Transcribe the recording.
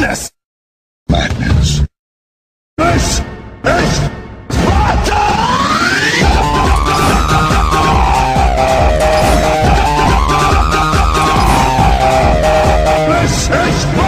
madness! Madness. This is Sparta! This is